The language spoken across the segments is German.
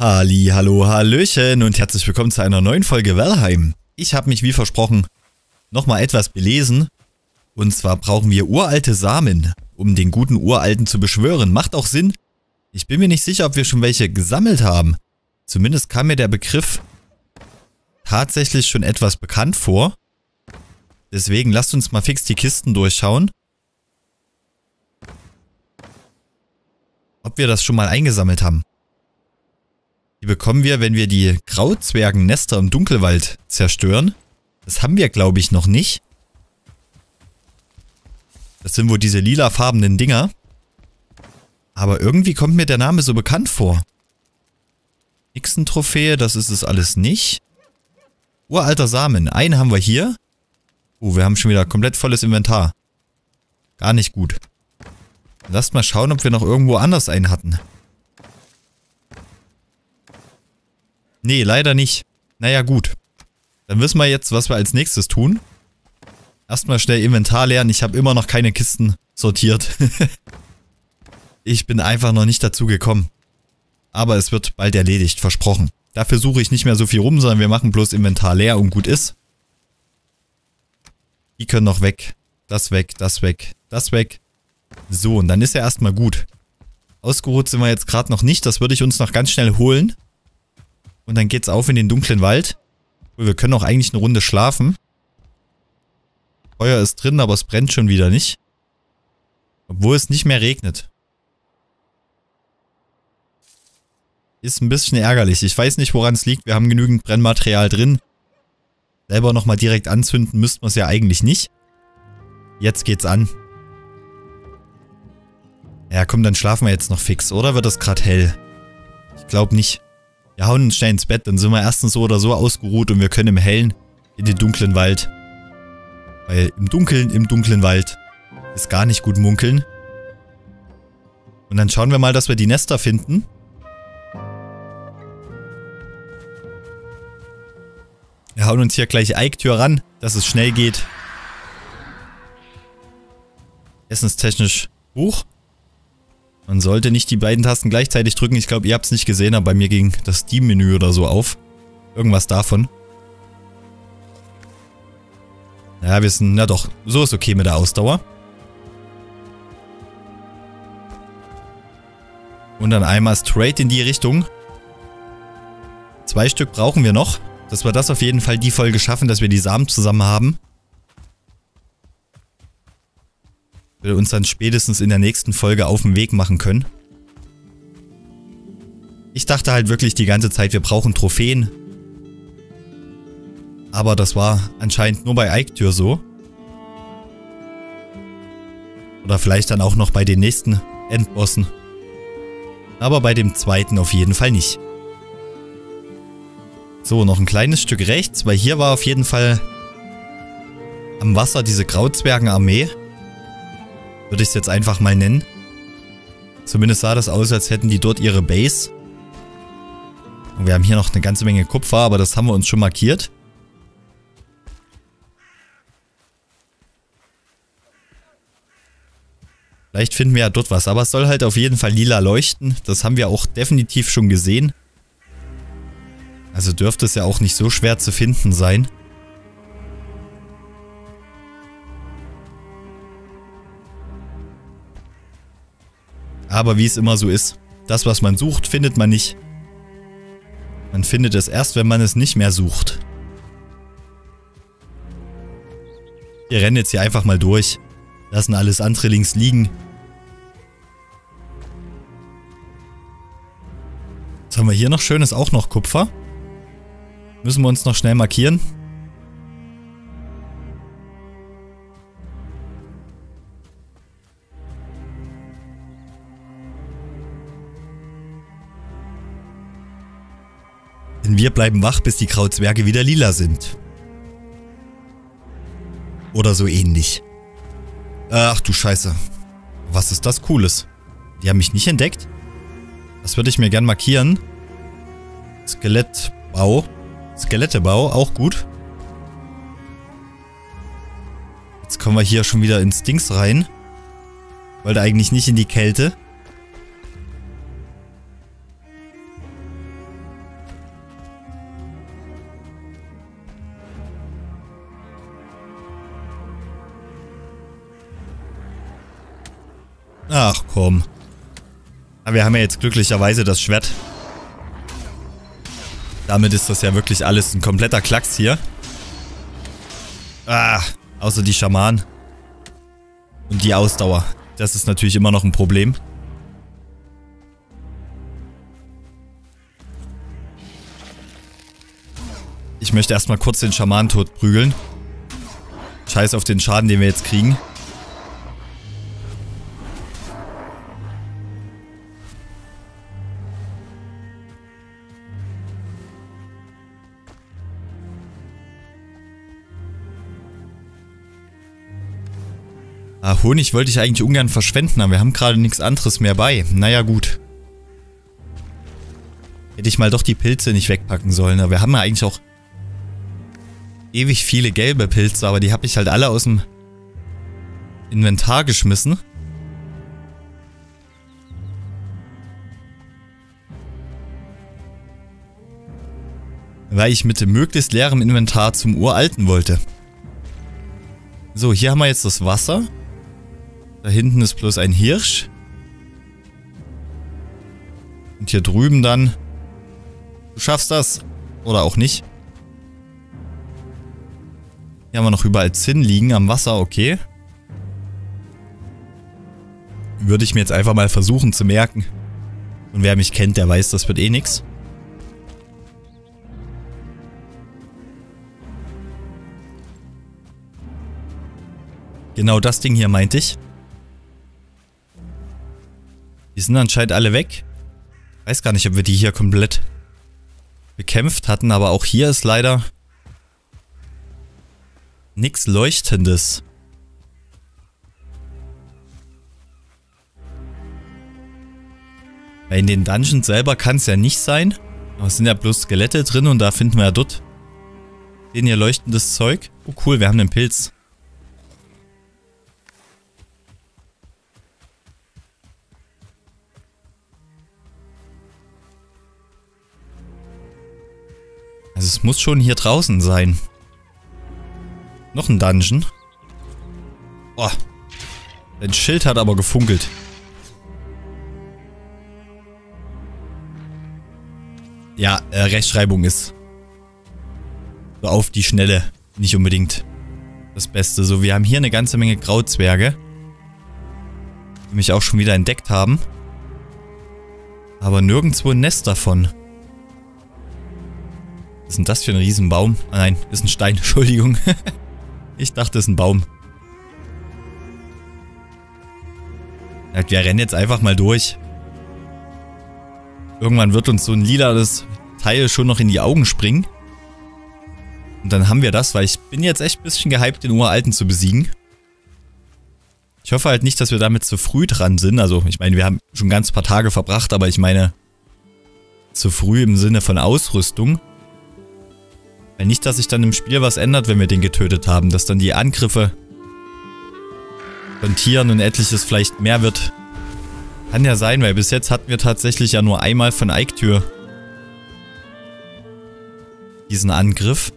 Halli, hallo, hallöchen und herzlich willkommen zu einer neuen Folge Valheim. Ich habe mich wie versprochen nochmal etwas belesen. Und zwar brauchen wir uralte Samen, um den guten Uralten zu beschwören. Macht auch Sinn. Ich bin mir nicht sicher, ob wir schon welche gesammelt haben. Zumindest kam mir der Begriff tatsächlich schon etwas bekannt vor. Deswegen lasst uns mal fix die Kisten durchschauen. Ob wir das schon mal eingesammelt haben. Die bekommen wir, wenn wir die Grauzwergennester im Dunkelwald zerstören. Das haben wir, glaube ich, noch nicht. Das sind wohl diese lilafarbenen Dinger. Aber irgendwie kommt mir der Name so bekannt vor. Nixon-Trophäe, das ist es alles nicht. Uralter Samen, einen haben wir hier. Oh, wir haben schon wieder komplett volles Inventar. Gar nicht gut. Lasst mal schauen, ob wir noch irgendwo anders einen hatten. Nee, leider nicht. Naja, gut. Dann wissen wir jetzt, was wir als nächstes tun. Erstmal schnell Inventar leeren. Ich habe immer noch keine Kisten sortiert. ich bin einfach noch nicht dazu gekommen. Aber es wird bald erledigt, versprochen. Dafür suche ich nicht mehr so viel rum, sondern wir machen bloß Inventar leer und gut ist. Die können noch weg. Das weg, das weg, das weg. So, und dann ist er erstmal gut. Ausgeruht sind wir jetzt gerade noch nicht. Das würde ich uns noch ganz schnell holen. Und dann geht's auf in den dunklen Wald. Wir können auch eigentlich eine Runde schlafen. Feuer ist drin, aber es brennt schon wieder nicht. Obwohl es nicht mehr regnet. Ist ein bisschen ärgerlich. Ich weiß nicht, woran es liegt. Wir haben genügend Brennmaterial drin. Selber nochmal direkt anzünden müssten wir es ja eigentlich nicht. Jetzt geht's an. Ja, komm, dann schlafen wir jetzt noch fix. Oder wird das gerade hell? Ich glaube nicht. Wir hauen uns schnell ins Bett, dann sind wir erstens so oder so ausgeruht und wir können im Hellen in den dunklen Wald. Weil im Dunkeln, im dunklen Wald ist gar nicht gut munkeln. Und dann schauen wir mal, dass wir die Nester finden. Wir hauen uns hier gleich Eiktür ran, dass es schnell geht. Essenstechnisch hoch. Man sollte nicht die beiden Tasten gleichzeitig drücken. Ich glaube, ihr habt es nicht gesehen, aber bei mir ging das Steam-Menü oder so auf. Irgendwas davon. Ja, wir sind, na doch, so ist okay mit der Ausdauer. Und dann einmal straight in die Richtung. Zwei Stück brauchen wir noch. Dass wir das auf jeden Fall die Folge schaffen, dass wir die Samen zusammen haben. Wir uns dann spätestens in der nächsten Folge auf den Weg machen können. Ich dachte halt wirklich die ganze Zeit, wir brauchen Trophäen. Aber das war anscheinend nur bei Eiktür so. Oder vielleicht dann auch noch bei den nächsten Endbossen. Aber bei dem zweiten auf jeden Fall nicht. So, noch ein kleines Stück rechts, weil hier war auf jeden Fall am Wasser diese Grauzwergenarmee. Würde ich es jetzt einfach mal nennen. Zumindest sah das aus, als hätten die dort ihre Base. Und wir haben hier noch eine ganze Menge Kupfer, aber das haben wir uns schon markiert. Vielleicht finden wir ja dort was, aber es soll halt auf jeden Fall lila leuchten. Das haben wir auch definitiv schon gesehen. Also dürfte es ja auch nicht so schwer zu finden sein. Aber wie es immer so ist, das was man sucht, findet man nicht. Man findet es erst, wenn man es nicht mehr sucht. Wir rennen jetzt hier einfach mal durch. Lassen alles andere links liegen. Was haben wir hier noch schönes? Auch noch Kupfer. Müssen wir uns noch schnell markieren. Denn wir bleiben wach, bis die Krauzwerge wieder lila sind. Oder so ähnlich. Ach du Scheiße. Was ist das Cooles? Die haben mich nicht entdeckt? Das würde ich mir gern markieren. Skelettbau. Skelettebau, auch gut. Jetzt kommen wir hier schon wieder ins Dings rein. Wollte eigentlich nicht in die Kälte. Ach komm. Aber wir haben ja jetzt glücklicherweise das Schwert. Damit ist das ja wirklich alles ein kompletter Klacks hier. Ah, außer die Schamanen. Und die Ausdauer. Das ist natürlich immer noch ein Problem. Ich möchte erstmal kurz den Schaman tot prügeln. Scheiß auf den Schaden, den wir jetzt kriegen. Ah, Honig wollte ich eigentlich ungern verschwenden, aber wir haben gerade nichts anderes mehr bei. Naja, gut. Hätte ich mal doch die Pilze nicht wegpacken sollen, aber wir haben ja eigentlich auch ewig viele gelbe Pilze, aber die habe ich halt alle aus dem Inventar geschmissen. Weil ich mit möglichst leerem Inventar zum Uralten wollte. So, hier haben wir jetzt das Wasser. Da hinten ist bloß ein Hirsch. Und hier drüben dann... Du schaffst das. Oder auch nicht. Hier haben wir noch überall Zinn liegen am Wasser, okay. Würde ich mir jetzt einfach mal versuchen zu merken. Und wer mich kennt, der weiß, das wird eh nix. Genau das Ding hier meinte ich. Die sind anscheinend alle weg. Weiß gar nicht, ob wir die hier komplett bekämpft hatten, aber auch hier ist leider Nix Leuchtendes. Weil in den Dungeons selber kann es ja nicht sein. Aber es sind ja bloß Skelette drin und da finden wir ja dort den hier leuchtendes Zeug. Oh cool, wir haben den Pilz. Also es muss schon hier draußen sein. Noch ein Dungeon. Boah. Dein Schild hat aber gefunkelt. Ja, äh, Rechtschreibung ist so auf die Schnelle nicht unbedingt das Beste. So, wir haben hier eine ganze Menge Grauzwerge. Die mich auch schon wieder entdeckt haben. Aber nirgendwo ein Nest davon. Was ist denn das für ein Riesenbaum? Ah nein, ist ein Stein, Entschuldigung. Ich dachte, es ist ein Baum. wir rennen jetzt einfach mal durch. Irgendwann wird uns so ein lilanes Teil schon noch in die Augen springen. Und dann haben wir das, weil ich bin jetzt echt ein bisschen gehypt, den Uralten zu besiegen. Ich hoffe halt nicht, dass wir damit zu früh dran sind. Also, ich meine, wir haben schon ganz paar Tage verbracht, aber ich meine zu früh im Sinne von Ausrüstung. Weil nicht, dass sich dann im Spiel was ändert, wenn wir den getötet haben. Dass dann die Angriffe von Tieren und etliches vielleicht mehr wird. Kann ja sein, weil bis jetzt hatten wir tatsächlich ja nur einmal von Eiktür diesen Angriff.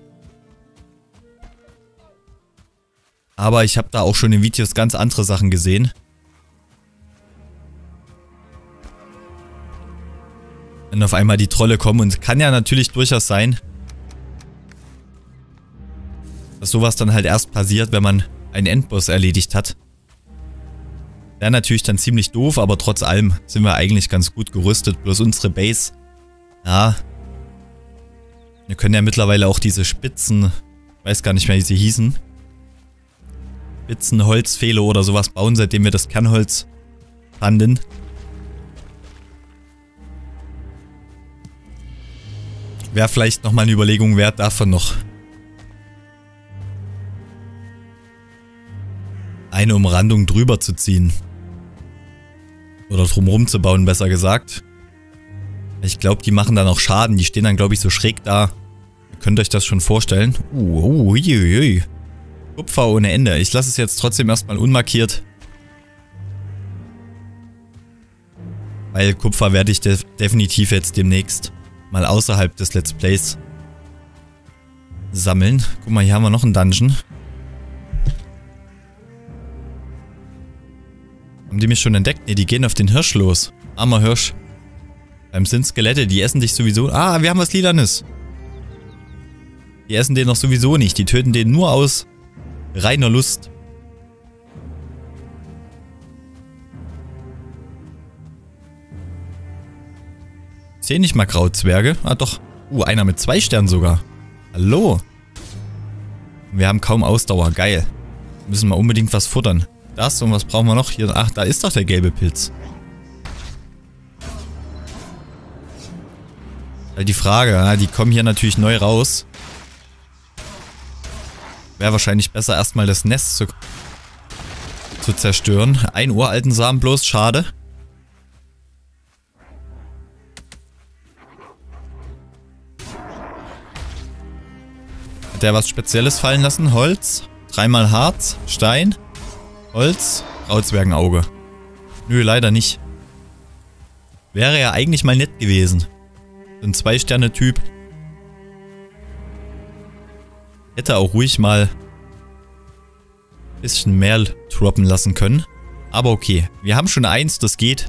Aber ich habe da auch schon in Videos ganz andere Sachen gesehen. Wenn auf einmal die Trolle kommen und kann ja natürlich durchaus sein, dass sowas dann halt erst passiert, wenn man einen Endboss erledigt hat. Wäre natürlich dann ziemlich doof, aber trotz allem sind wir eigentlich ganz gut gerüstet. Bloß unsere Base, ja, wir können ja mittlerweile auch diese Spitzen, weiß gar nicht mehr, wie sie hießen, Spitzen, Holzpfähle oder sowas bauen, seitdem wir das Kernholz fanden. Wäre vielleicht nochmal eine Überlegung wert, davon noch eine Umrandung drüber zu ziehen. Oder drumherum zu bauen, besser gesagt. Ich glaube, die machen dann auch Schaden. Die stehen dann, glaube ich, so schräg da. Ihr könnt euch das schon vorstellen. Uh, ui, ui. Kupfer ohne Ende. Ich lasse es jetzt trotzdem erstmal unmarkiert. Weil Kupfer werde ich de definitiv jetzt demnächst mal außerhalb des Let's Plays sammeln. Guck mal, hier haben wir noch einen Dungeon. Haben die mich schon entdeckt? Ne, die gehen auf den Hirsch los. Armer Hirsch. Beim sind Skelette, die essen dich sowieso... Ah, wir haben was Lilanes. Die essen den noch sowieso nicht. Die töten den nur aus reiner Lust. Ich sehe nicht mal Krautzwerge. Ah doch. Uh, einer mit zwei Sternen sogar. Hallo. Wir haben kaum Ausdauer. Geil. Müssen wir unbedingt was futtern. Das und was brauchen wir noch? Hier. Ach, da ist doch der gelbe Pilz. Die Frage, die kommen hier natürlich neu raus. Wäre wahrscheinlich besser, erstmal das Nest zu, zu zerstören. Ein uralten Samen bloß, schade. Hat der was Spezielles fallen lassen? Holz? Dreimal Harz? Stein? Holz? Rauzwergenauge. Nö, leider nicht. Wäre ja eigentlich mal nett gewesen. So ein Zwei-Sterne-Typ. Hätte auch ruhig mal ein bisschen mehr droppen lassen können. Aber okay, wir haben schon eins, das geht.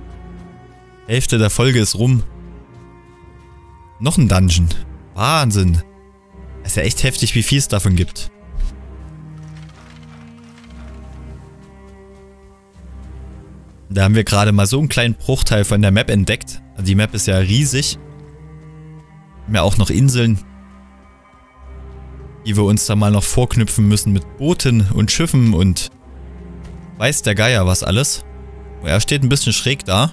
Hälfte der Folge ist rum. Noch ein Dungeon. Wahnsinn. ist ja echt heftig, wie viel es davon gibt. Da haben wir gerade mal so einen kleinen Bruchteil von der Map entdeckt. Also die Map ist ja riesig. Wir haben ja auch noch Inseln, die wir uns da mal noch vorknüpfen müssen mit Booten und Schiffen und weiß der Geier was alles. Er steht ein bisschen schräg da.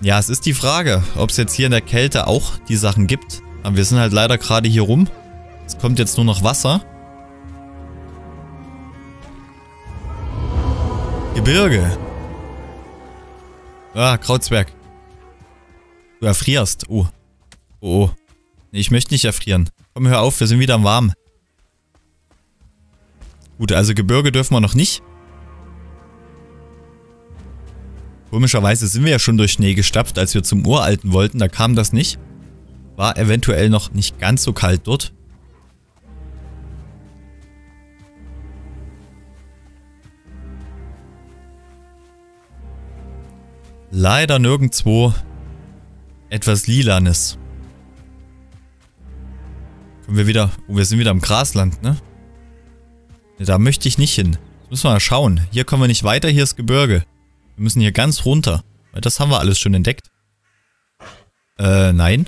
Ja, es ist die Frage, ob es jetzt hier in der Kälte auch die Sachen gibt. Aber wir sind halt leider gerade hier rum. Es kommt jetzt nur noch Wasser. Gebirge. Ah, Krautzwerg. Du erfrierst. Oh. Oh, oh. Nee, ich möchte nicht erfrieren. Komm, hör auf, wir sind wieder warm. Gut, also Gebirge dürfen wir noch nicht. Komischerweise sind wir ja schon durch Schnee gestapft, als wir zum Uralten wollten. Da kam das nicht. War eventuell noch nicht ganz so kalt dort. Leider nirgendwo etwas Lilanes. Können wir wieder... Oh, wir sind wieder im Grasland, ne? Da möchte ich nicht hin. Das müssen wir mal schauen. Hier kommen wir nicht weiter, hier ist Gebirge. Wir müssen hier ganz runter. Weil das haben wir alles schon entdeckt. Äh, nein.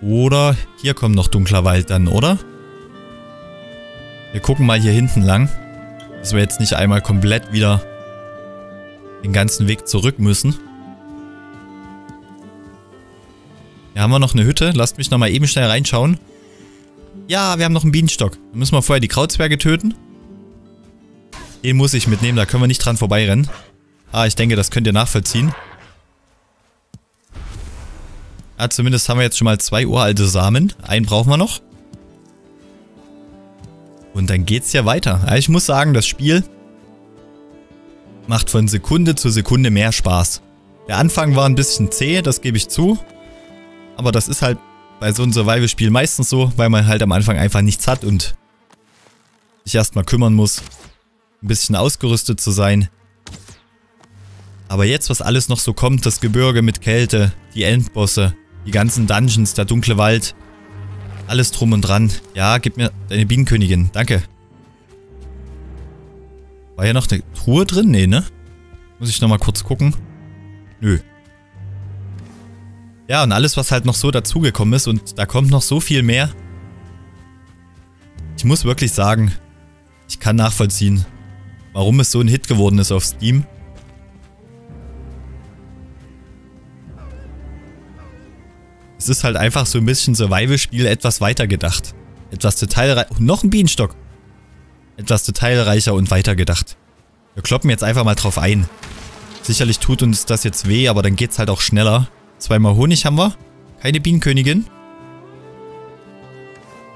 Oder hier kommt noch dunkler Wald dann, oder? Wir gucken mal hier hinten lang. Dass wir jetzt nicht einmal komplett wieder den ganzen Weg zurück müssen. Hier haben wir noch eine Hütte. Lasst mich nochmal eben schnell reinschauen. Ja, wir haben noch einen Bienenstock. Dann müssen wir vorher die Krautzwerge töten. Den muss ich mitnehmen, da können wir nicht dran vorbeirennen. Ah, ich denke, das könnt ihr nachvollziehen. Ah, zumindest haben wir jetzt schon mal zwei uralte Samen. Einen brauchen wir noch. Und dann geht's ja weiter. Ja, ich muss sagen, das Spiel macht von Sekunde zu Sekunde mehr Spaß. Der Anfang war ein bisschen zäh, das gebe ich zu. Aber das ist halt bei so einem Survival-Spiel meistens so, weil man halt am Anfang einfach nichts hat und sich erstmal kümmern muss, ein bisschen ausgerüstet zu sein. Aber jetzt, was alles noch so kommt, das Gebirge mit Kälte, die Endbosse, die ganzen Dungeons, der dunkle Wald, alles drum und dran. Ja, gib mir deine Bienenkönigin, danke. War ja noch eine Truhe drin? Nee, ne? Muss ich nochmal kurz gucken. Nö. Ja, und alles, was halt noch so dazugekommen ist und da kommt noch so viel mehr. Ich muss wirklich sagen, ich kann nachvollziehen, warum es so ein Hit geworden ist auf Steam. Es ist halt einfach so ein bisschen Survival-Spiel etwas weiter gedacht. Etwas detailreicher. Noch ein Bienenstock. Etwas detailreicher und weiter gedacht. Wir kloppen jetzt einfach mal drauf ein. Sicherlich tut uns das jetzt weh, aber dann geht's halt auch schneller. Zweimal Honig haben wir. Keine Bienenkönigin.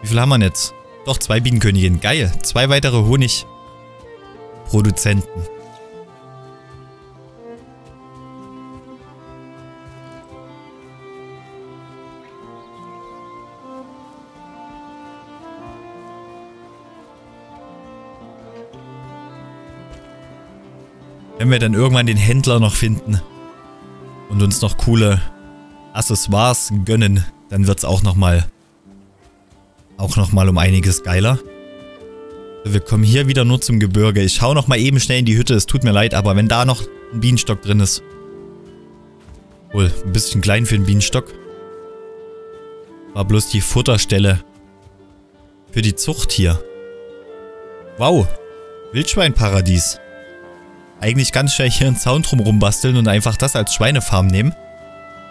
Wie viel haben wir jetzt? Doch, zwei Bienenköniginnen. Geil. Zwei weitere Honigproduzenten. Wenn wir dann irgendwann den Händler noch finden und uns noch coole Accessoires gönnen, dann wird es auch nochmal auch nochmal um einiges geiler. Wir kommen hier wieder nur zum Gebirge. Ich schau nochmal eben schnell in die Hütte. Es tut mir leid, aber wenn da noch ein Bienenstock drin ist. Wohl, ein bisschen klein für einen Bienenstock. War bloß die Futterstelle. Für die Zucht hier. Wow. Wildschweinparadies. Eigentlich ganz schnell hier einen Zaun drumherum basteln und einfach das als Schweinefarm nehmen.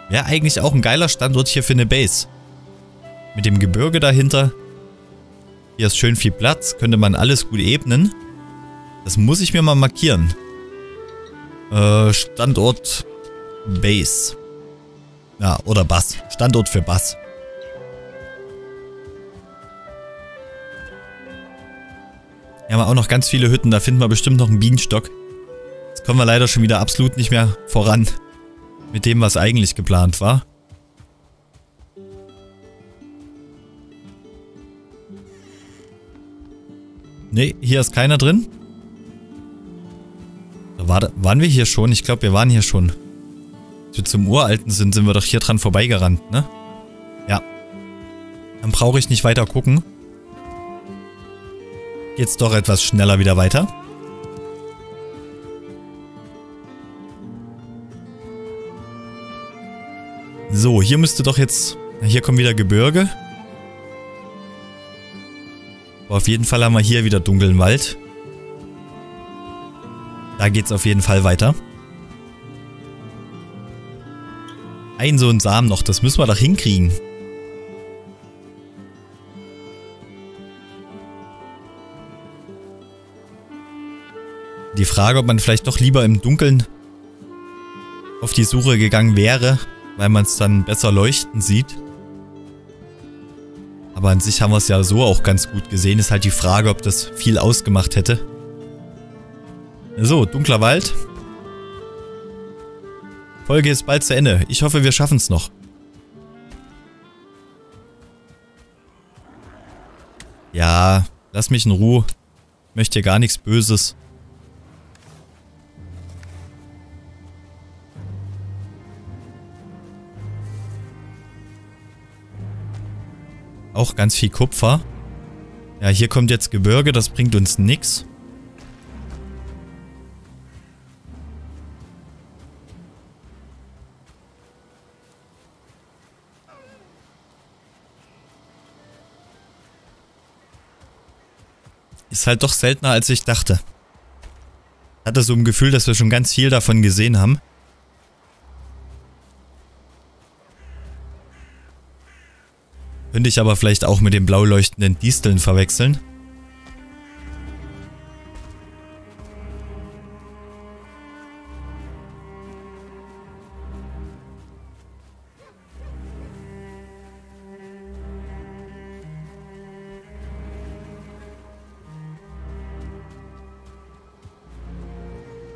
Wäre eigentlich auch ein geiler Standort hier für eine Base. Mit dem Gebirge dahinter. Hier ist schön viel Platz. Könnte man alles gut ebnen. Das muss ich mir mal markieren. Äh, Standort Base. Ja, oder Bass. Standort für Bass. Hier haben wir auch noch ganz viele Hütten. Da finden wir bestimmt noch einen Bienenstock. Kommen wir leider schon wieder absolut nicht mehr voran. Mit dem, was eigentlich geplant war. Ne, hier ist keiner drin. War, waren wir hier schon? Ich glaube, wir waren hier schon. Als wir zum Uralten sind, sind wir doch hier dran vorbeigerannt, ne? Ja. Dann brauche ich nicht weiter gucken. Geht's doch etwas schneller wieder weiter. So, hier müsste doch jetzt... Hier kommen wieder Gebirge. Aber auf jeden Fall haben wir hier wieder dunklen Wald. Da geht's auf jeden Fall weiter. Ein so ein Samen noch, das müssen wir doch hinkriegen. Die Frage, ob man vielleicht doch lieber im Dunkeln auf die Suche gegangen wäre, weil man es dann besser leuchten sieht. Aber an sich haben wir es ja so auch ganz gut gesehen. Ist halt die Frage, ob das viel ausgemacht hätte. So, dunkler Wald. Folge ist bald zu Ende. Ich hoffe, wir schaffen es noch. Ja, lass mich in Ruhe. Ich möchte hier gar nichts Böses. Auch ganz viel Kupfer. Ja, hier kommt jetzt Gebirge, das bringt uns nix. Ist halt doch seltener, als ich dachte. Hatte so ein Gefühl, dass wir schon ganz viel davon gesehen haben. Könnte ich aber vielleicht auch mit den blau leuchtenden Disteln verwechseln.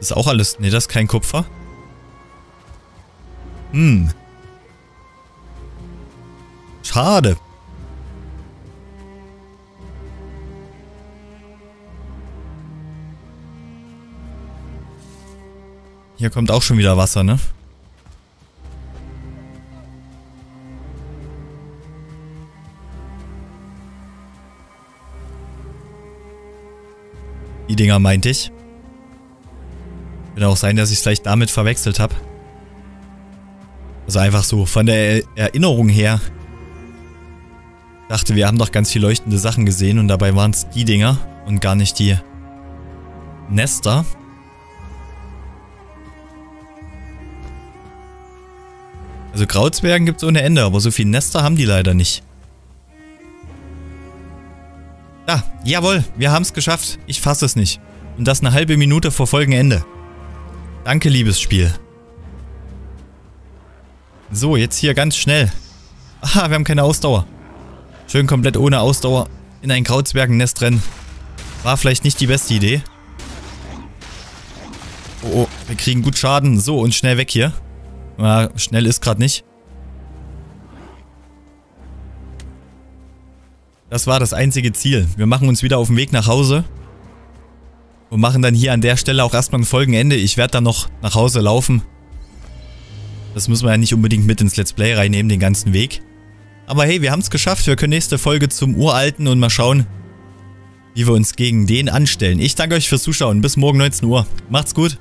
ist auch alles... Ne, das ist kein Kupfer. Hm. Schade. Hier kommt auch schon wieder Wasser, ne? Die Dinger meinte ich. Könnte auch sein, dass ich es vielleicht damit verwechselt habe. Also einfach so von der Erinnerung her. Dachte, wir haben doch ganz viel leuchtende Sachen gesehen und dabei waren es die Dinger und gar nicht die Nester. Also Grauzwergen gibt es ohne Ende, aber so viele Nester haben die leider nicht. Ja, jawohl, wir haben es geschafft. Ich fasse es nicht. Und das eine halbe Minute vor Folgenende. Danke, liebes Spiel. So, jetzt hier ganz schnell. Aha, wir haben keine Ausdauer. Schön komplett ohne Ausdauer in ein Krauzwergennest rennen. War vielleicht nicht die beste Idee. Oh, oh, wir kriegen gut Schaden. So, und schnell weg hier. Ja, schnell ist gerade nicht. Das war das einzige Ziel. Wir machen uns wieder auf den Weg nach Hause. Und machen dann hier an der Stelle auch erstmal ein Folgenende. Ich werde dann noch nach Hause laufen. Das müssen wir ja nicht unbedingt mit ins Let's Play reinnehmen, den ganzen Weg. Aber hey, wir haben es geschafft. Wir können nächste Folge zum Uralten und mal schauen, wie wir uns gegen den anstellen. Ich danke euch fürs Zuschauen. Bis morgen 19 Uhr. Macht's gut.